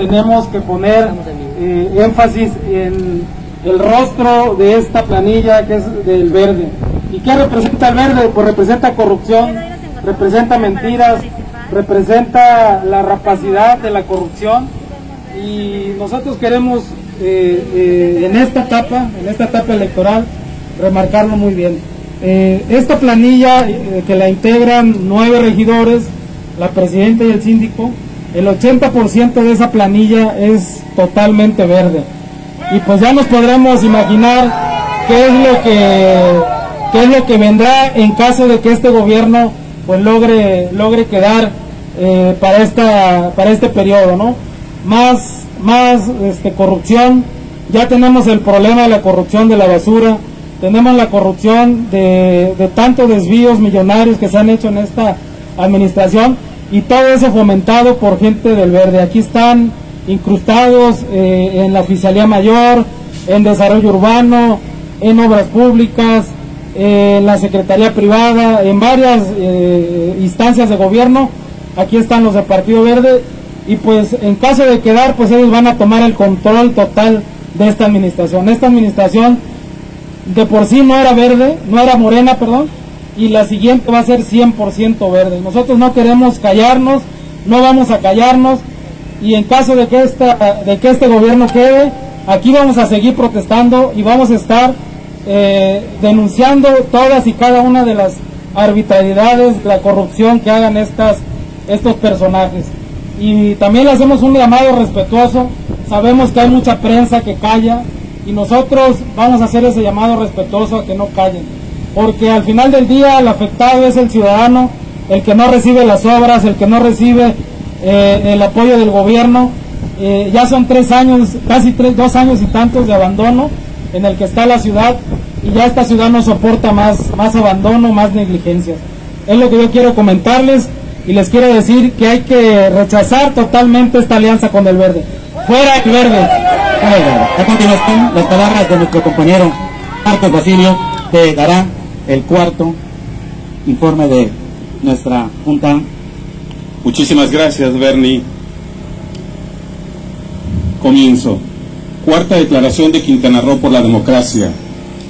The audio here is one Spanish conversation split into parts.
tenemos que poner eh, énfasis en el rostro de esta planilla que es del verde. ¿Y qué representa el verde? Pues representa corrupción, representa mentiras, representa la rapacidad de la corrupción y nosotros queremos eh, eh, en esta etapa, en esta etapa electoral, remarcarlo muy bien. Eh, esta planilla que la integran nueve regidores, la presidenta y el síndico, el 80% de esa planilla es totalmente verde. Y pues ya nos podremos imaginar qué es lo que qué es lo que vendrá en caso de que este gobierno pues logre logre quedar eh, para esta para este periodo, ¿no? Más más este, corrupción, ya tenemos el problema de la corrupción de la basura, tenemos la corrupción de, de tantos desvíos millonarios que se han hecho en esta administración y todo eso fomentado por gente del verde. Aquí están incrustados eh, en la Oficialía Mayor, en Desarrollo Urbano, en Obras Públicas, en la Secretaría Privada, en varias eh, instancias de gobierno. Aquí están los de Partido Verde y pues en caso de quedar, pues ellos van a tomar el control total de esta administración. Esta administración de por sí no era verde, no era morena, perdón, y la siguiente va a ser 100% verde. Nosotros no queremos callarnos, no vamos a callarnos y en caso de que, esta, de que este gobierno quede, aquí vamos a seguir protestando y vamos a estar eh, denunciando todas y cada una de las arbitrariedades, la corrupción que hagan estas, estos personajes. Y también le hacemos un llamado respetuoso, sabemos que hay mucha prensa que calla y nosotros vamos a hacer ese llamado respetuoso a que no callen, porque al final del día el afectado es el ciudadano, el que no recibe las obras, el que no recibe eh, el apoyo del gobierno. Eh, ya son tres años, casi tres, dos años y tantos de abandono en el que está la ciudad y ya esta ciudad no soporta más, más abandono, más negligencia. Es lo que yo quiero comentarles y les quiero decir que hay que rechazar totalmente esta alianza con el verde. Fuera el verde. A continuación, las palabras de nuestro compañero Marcos Basilio que dará el cuarto informe de nuestra Junta. Muchísimas gracias, Bernie. Comienzo. Cuarta declaración de Quintana Roo por la democracia.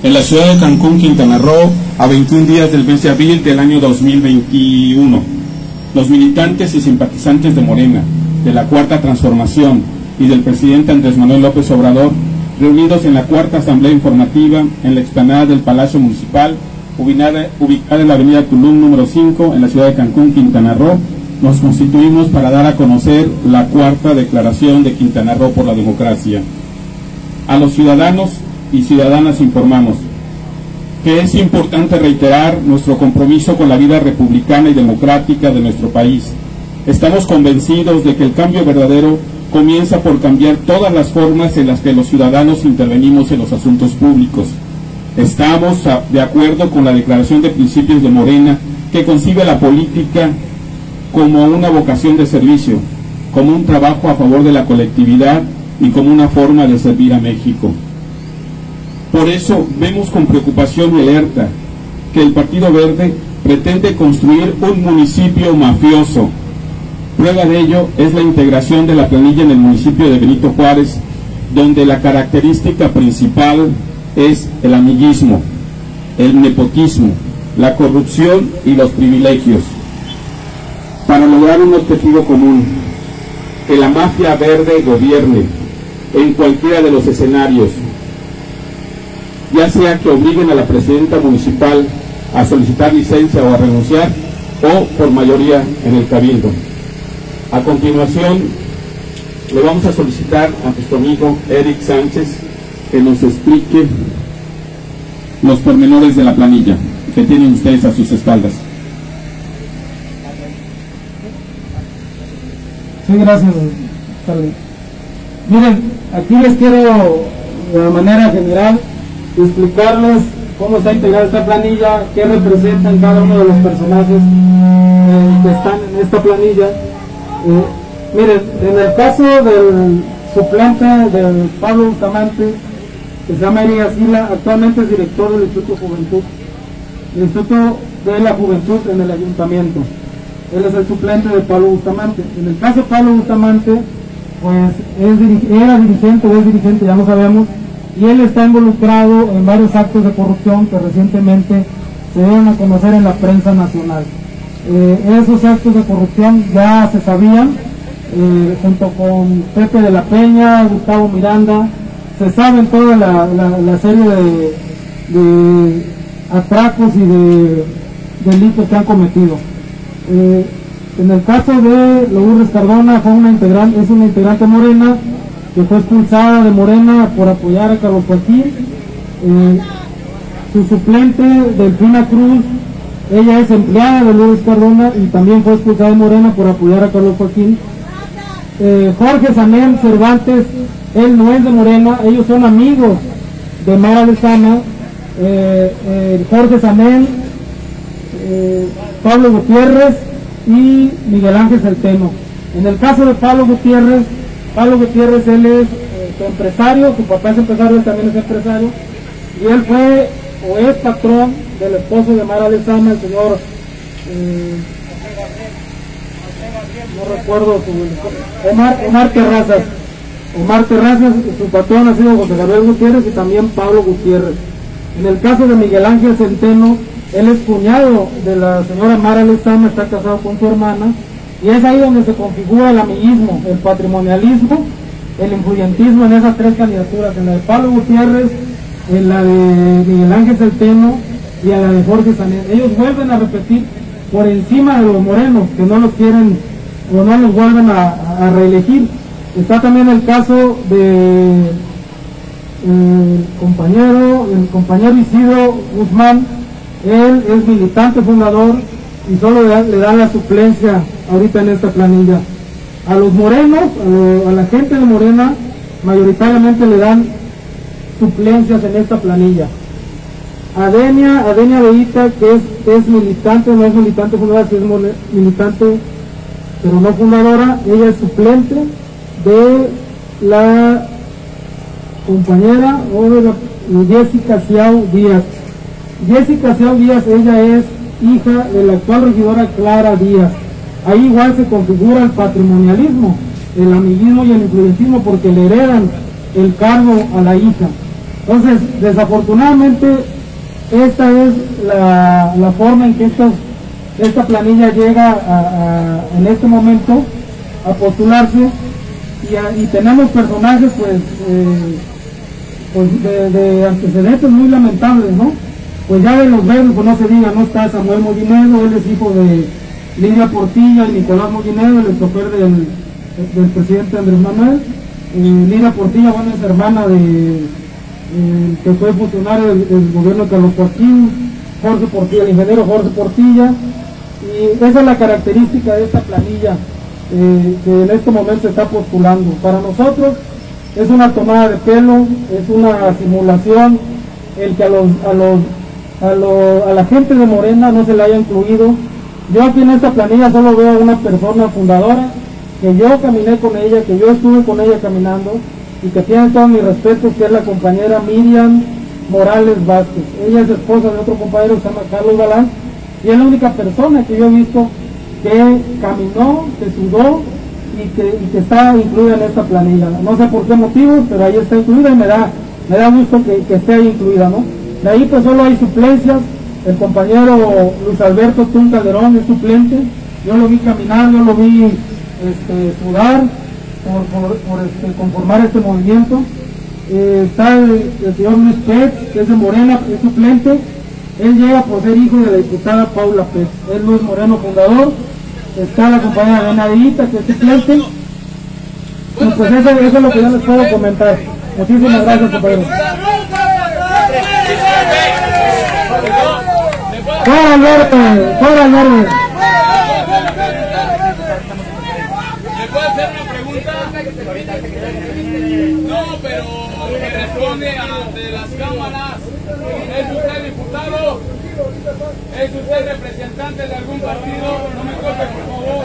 En la ciudad de Cancún, Quintana Roo, a 21 días del mes de abril del año 2021, los militantes y simpatizantes de Morena, de la Cuarta Transformación y del presidente Andrés Manuel López Obrador, reunidos en la Cuarta Asamblea Informativa en la explanada del Palacio Municipal, ubicada, en la avenida Tulum número 5, en la ciudad de Cancún, Quintana Roo, nos constituimos para dar a conocer la cuarta declaración de Quintana Roo por la democracia. A los ciudadanos y ciudadanas informamos que es importante reiterar nuestro compromiso con la vida republicana y democrática de nuestro país. Estamos convencidos de que el cambio verdadero comienza por cambiar todas las formas en las que los ciudadanos intervenimos en los asuntos públicos. Estamos de acuerdo con la Declaración de Principios de Morena que concibe la política como una vocación de servicio, como un trabajo a favor de la colectividad y como una forma de servir a México. Por eso vemos con preocupación y alerta que el Partido Verde pretende construir un municipio mafioso. Prueba de ello es la integración de la planilla en el municipio de Benito Juárez, donde la característica principal es el amiguismo, el nepotismo, la corrupción y los privilegios. Para lograr un objetivo común, que la mafia verde gobierne en cualquiera de los escenarios, ya sea que obliguen a la presidenta municipal a solicitar licencia o a renunciar, o por mayoría en el cabildo. A continuación, le vamos a solicitar a nuestro amigo Eric Sánchez que nos explique los pormenores de la planilla que tienen ustedes a sus espaldas. Sí, gracias. Miren, aquí les quiero de manera general explicarles cómo está integrada esta planilla, qué representan cada uno de los personajes eh, que están en esta planilla. Eh, miren, en el caso del suplente del Pablo Bustamante, se llama Eri Asila, actualmente es director del Instituto Juventud, el Instituto de la Juventud en el Ayuntamiento. Él es el suplente de Pablo Bustamante. En el caso de Pablo Bustamante, pues es, era dirigente o es dirigente, ya no sabemos, y él está involucrado en varios actos de corrupción que recientemente se dieron a conocer en la prensa nacional. Eh, esos actos de corrupción ya se sabían, eh, junto con Pepe de la Peña, Gustavo Miranda, se saben toda la, serie de, atracos y de delitos que han cometido. Eh, en el caso de Lourdes Cardona fue una integrante, es una integrante morena que fue expulsada de Morena por apoyar a Carlos Joaquín. Eh, su suplente, Delfina Cruz, ella es empleada de Lourdes Cardona y también fue expulsada de Morena por apoyar a Carlos Joaquín. Eh, Jorge Sanén Cervantes, él no de Morena, ellos son amigos de Mara Lezana. Eh, Jorge Sanén, Pablo Gutiérrez, y Miguel Ángel Centeno. En el caso de Pablo Gutiérrez, Pablo Gutiérrez él es eh, empresario, su papá es empresario, él también es empresario, y él fue o es patrón del esposo de Mara Lezama, el señor, eh, no recuerdo su Omar, Omar Terrazas. Omar Terrazas, su patrón ha sido José Gabriel Gutiérrez y también Pablo Gutiérrez. En el caso de Miguel Ángel Centeno, él es cuñado de la señora Mara Lezama, está casado con su hermana, y es ahí donde se configura el amiguismo, el patrimonialismo, el influyentismo en esas tres candidaturas, en la de Pablo Gutiérrez, en la de Miguel Ángel Celteno y en la de Jorge Sanet. Ellos vuelven a repetir por encima de los morenos, que no los quieren o no los vuelven a, reelegir. Está también el caso de el compañero, el compañero Isidro Guzmán, él es militante fundador y solo le, da la suplencia ahorita en esta planilla. A los morenos, a, la gente de Morena, mayoritariamente le dan suplencias en esta planilla. Adenia, Adenia Beita, que es, es militante, no es militante fundadora, sí es militante, pero no fundadora, ella es suplente de la compañera o de la Jessica Ciao Díaz. Jessica Ciao Díaz, ella es hija de la actual regidora Clara Díaz. Ahí igual se configura el patrimonialismo, el amiguismo y el influyentismo porque le heredan el cargo a la hija. Entonces, desafortunadamente, esta es la, forma en que esta planilla llega en este momento a postularse y, tenemos personajes pues, eh, pues de, de antecedentes muy lamentables, ¿no? Pues ya de los verdes, pues no se diga, no está Samuel Mollinedo, él es hijo de Lidia Portilla y Nicolás Mollinedo, el chofer del, del presidente Andrés Manuel. Eh, Lidia Portilla, bueno, es hermana de eh, que fue funcionario del, gobierno de Carlos Joaquín, Jorge Portilla, el ingeniero Jorge Portilla. Y esa es la característica de esta planilla eh, que en este momento se está postulando. Para nosotros es una tomada de pelo, es una simulación el que a los, a los a, la gente de Morena no se le haya incluido. Yo aquí en esta planilla solo veo a una persona fundadora, que yo caminé con ella, que yo estuve con ella caminando y que tiene todo mi respeto, que es la compañera Miriam Morales Vázquez. Ella es esposa de otro compañero que se llama Carlos Galán y es la única persona que yo he visto que caminó, que sudó y que, está incluida en esta planilla. No sé por qué motivo, pero ahí está incluida y me da, me da gusto que, que esté ahí incluida, ¿no? De ahí pues solo hay suplencias. El compañero Luis Alberto Tun Calderón es suplente. Yo lo vi caminar, yo lo vi este, sudar por, este, conformar este movimiento. Eh, está el, señor Luis Pérez, que es de Morena, es suplente. Él llega por ser hijo de la diputada Paula Pérez. Es Luis Moreno, fundador. Está la compañera Benadita, que es suplente. pues eso, eso es lo que yo les puedo comentar. Muchísimas gracias, compañero. ¡Fuera verde! ¡Fuera el verde! ¿Le puedo hacer una pregunta? No, pero me responde ante las cámaras. ¿Es usted diputado? ¿Es usted representante de algún partido? No me toque, por favor.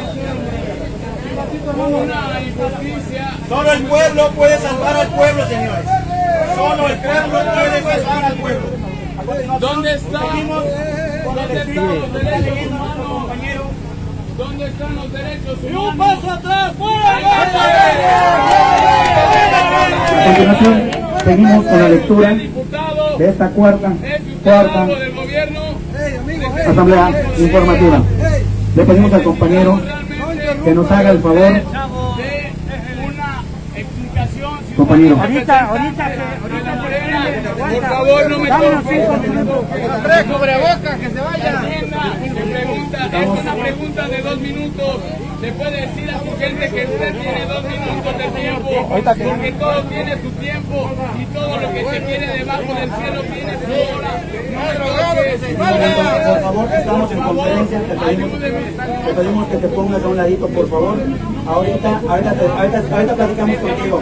Una injusticia. Solo el pueblo puede salvar al pueblo, señores. Solo el pueblo puede salvar al pueblo. ¿Dónde está? ¿Dónde están los derechos humanos? ¿Dónde están los derechos ¡Y humanos? un paso atrás! ¡Fuera A continuación, seguimos con la lectura de esta cuarta, ¿es usted cuarta algo del gobierno? asamblea informativa. Le pedimos al compañero que nos haga el favor, de una explicación. si Compañero. Ahorita, ahorita. Por favor, no me Dámonos toque. cinco minutos. Tres cubrebocas, que se vaya. Pregunta, pregunta de dos minutos. Le puede decir a su gente que usted tiene dos minutos de tiempo, porque todo tiene su tiempo y todo lo que se quiere debajo del cielo tiene su hora. Por favor, estamos en conferencia, te pedimos, te pedimos que te pongas a un ladito, por favor. Ahorita, ahorita, te- ahorita, ahorita platicamos contigo.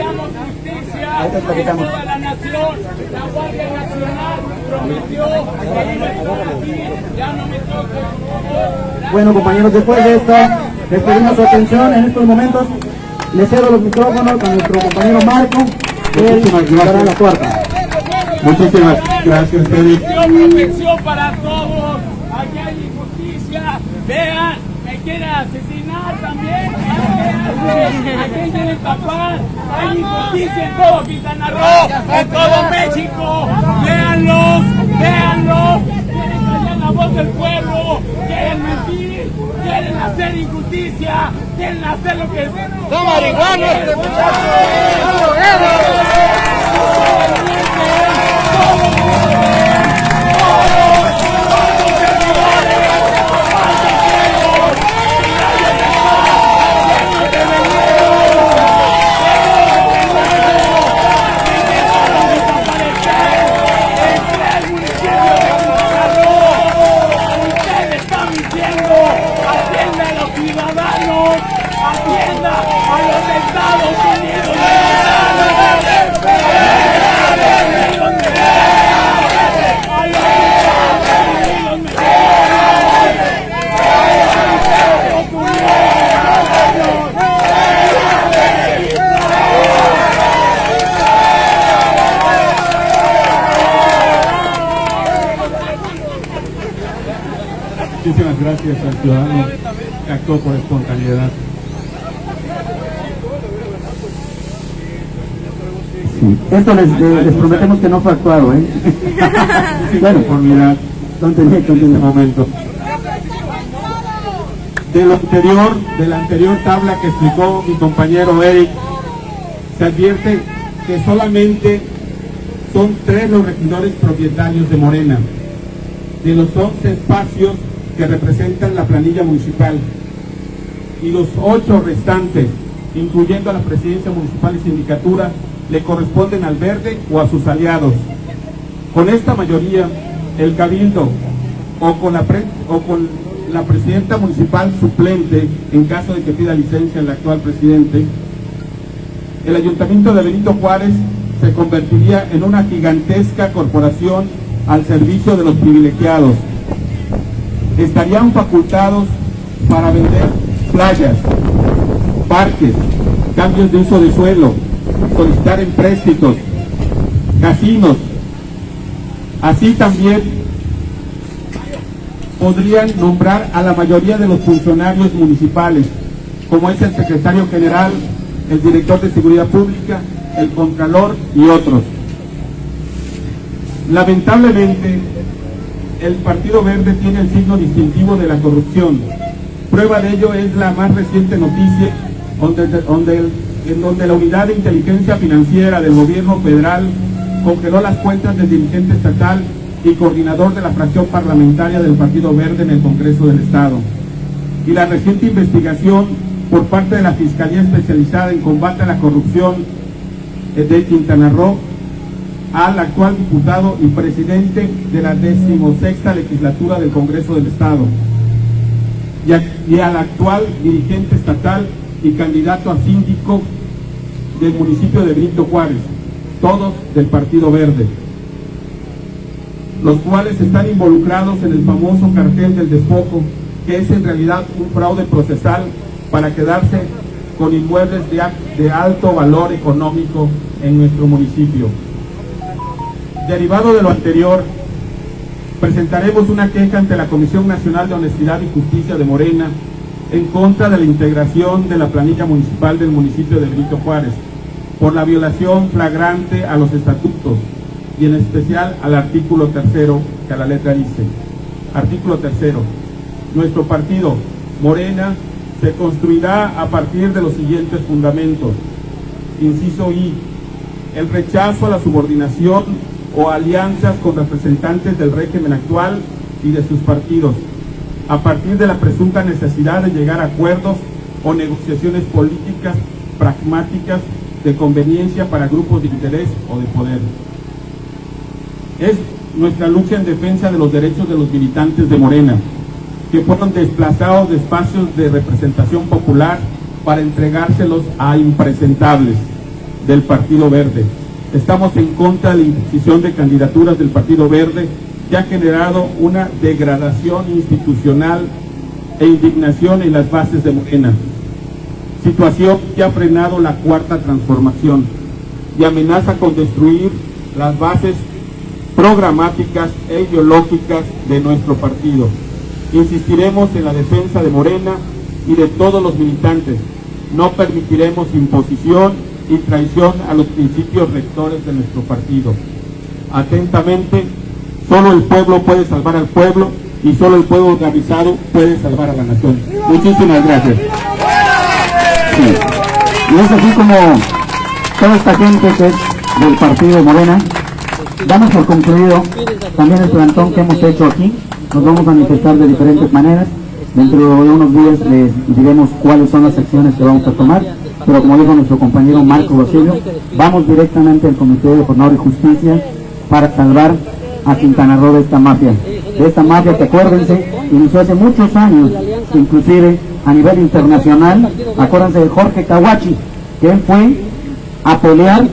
Ahorita platicamos. en toda la nación. La Guardia Nacional Ya no me. Bueno, compañeros, después de esto, les pedimos su atención en estos momentos. Le cedo los micrófonos a nuestro compañero Marco, que dará la cuarta. Muchísimas gracias, protección para todos. Aquí hay injusticia. Vean, me quieren asesinar también. ¿A quién quieren tapar? Hay injusticia en todo Quintana Roo, en todo México. Véanlos, véanlos. Quieren callar la voz del pueblo. Quieren mentir. Quieren hacer injusticia. Quieren hacer lo que... ¡Son marihuanos este Usted Muchísimas gracias al ciudadano que actuó por espontaneidad. Esto les, les- les prometemos que no fue actuado, ¿eh? bueno, por mirar. Continúe, en continúe. este momento. De lo anterior, de la anterior tabla que explicó mi compañero Eric, se advierte que solamente son tres los regidores propietarios de Morena, de los 11 espacios que representan la planilla municipal, y los ocho restantes, incluyendo a la presidencia municipal y sindicatura, le corresponden al verde o a sus aliados. Con esta mayoría, el cabildo o con la, presidenta municipal suplente, en caso de que pida licencia el actual presidente, el ayuntamiento de Benito Juárez se convertiría en una gigantesca corporación al servicio de los privilegiados. Estarían facultados para vender playas, parques, cambios de uso de suelo, solicitar empréstitos, casinos. Así también podrían nombrar a la mayoría de los funcionarios municipales, como es el secretario general, el director de seguridad pública, el contralor y otros. Lamentablemente, el Partido Verde tiene el signo distintivo de la corrupción. Prueba de ello es la más reciente noticia donde, en donde la unidad de inteligencia financiera del gobierno federal congeló las cuentas del dirigente estatal y coordinador de la fracción parlamentaria del Partido Verde en el Congreso del Estado. Y la reciente investigación por parte de la Fiscalía Especializada en Combate a la Corrupción de Quintana Roo al actual diputado y presidente de la decimosexta legislatura del Congreso del Estado y, al actual dirigente estatal y candidato a síndico del municipio de Benito Juárez, todos del Partido Verde, los cuales están involucrados en el famoso cartel del despojo, que es en realidad un fraude procesal para quedarse con inmuebles de alto valor económico en nuestro municipio. Derivado de lo anterior, presentaremos una queja ante la Comisión Nacional de Honestidad y Justicia de Morena, en contra de la integración de la planilla municipal del municipio de Benito Juárez, por la violación flagrante a los estatutos y en especial al artículo tercero que a la letra dice. Artículo tercero. Nuestro partido, Morena, se construirá a partir de los siguientes fundamentos. Inciso I. El rechazo a la subordinación o alianzas con representantes del régimen actual y de sus partidos, a partir de la presunta necesidad de llegar a acuerdos o negociaciones políticas pragmáticas de conveniencia para grupos de interés o de poder. Es nuestra lucha en defensa de los derechos de los militantes de Morena, que fueron desplazados de espacios de representación popular para entregárselos a impresentables del Partido Verde. Estamos en contra de la imposición de candidaturas del Partido Verde que ha generado una degradación institucional e indignación en las bases de Morena. Situación que ha frenado la cuarta transformación y amenaza con destruir las bases programáticas e ideológicas de nuestro partido. Insistiremos en la defensa de Morena y de todos los militantes. No permitiremos imposición y traición a los principios rectores de nuestro partido. Atentamente, solo el pueblo puede salvar al pueblo y solo el pueblo organizado puede salvar a la nación. Muchísimas gracias. Y es así como toda esta gente que es del partido Morena, damos por concluido también el plantón que hemos hecho aquí. Nos vamos a manifestar de diferentes maneras. Dentro de unos días les diremos cuáles son las acciones que vamos a tomar pero como dijo nuestro compañero Marco Basilio, vamos directamente al Comité de Honor y Justicia para salvar a Quintana Roo de esta mafia. De esta mafia que acuérdense, inició hace muchos años, inclusive a nivel internacional, acuérdense de Jorge Kawachi, que él fue a pelear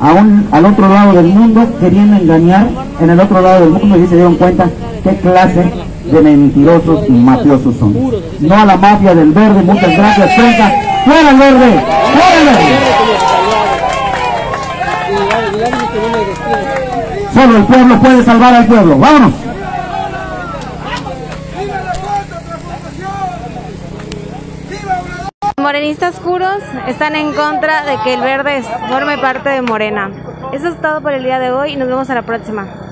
a un, al otro lado del mundo, queriendo engañar en el otro lado del mundo y se dieron cuenta qué clase de mentirosos y mafiosos son. No a la mafia del verde, muchas gracias, prensa. ¡Fuera el verde! ¡Fuera el verde! Solo el pueblo puede salvar al pueblo. ¡Vámonos! Morenistas puros están en contra de que el verde forme parte de Morena. Eso es todo por el día de hoy y nos vemos a la próxima.